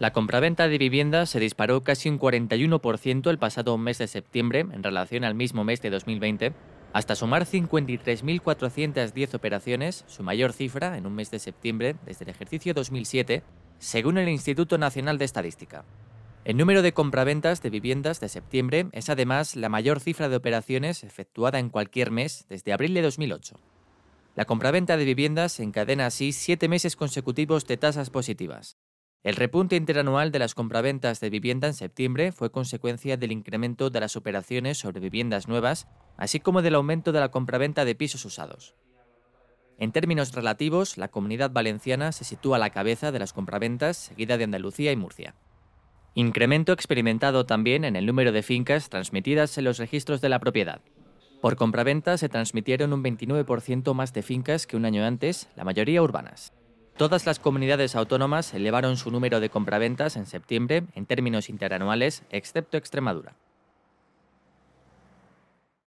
La compraventa de viviendas se disparó casi un 41% el pasado mes de septiembre en relación al mismo mes de 2020, hasta sumar 53.410 operaciones, su mayor cifra en un mes de septiembre desde el ejercicio 2007, según el Instituto Nacional de Estadística. El número de compraventas de viviendas de septiembre es además la mayor cifra de operaciones efectuada en cualquier mes desde abril de 2008. La compraventa de viviendas encadena así siete meses consecutivos de tasas positivas. El repunte interanual de las compraventas de vivienda en septiembre fue consecuencia del incremento de las operaciones sobre viviendas nuevas, así como del aumento de la compraventa de pisos usados. En términos relativos, la comunidad valenciana se sitúa a la cabeza de las compraventas, seguida de Andalucía y Murcia. Incremento experimentado también en el número de fincas transmitidas en los registros de la propiedad. Por compraventa se transmitieron un 29% más de fincas que un año antes, la mayoría urbanas. Todas las comunidades autónomas elevaron su número de compraventas en septiembre en términos interanuales, excepto Extremadura.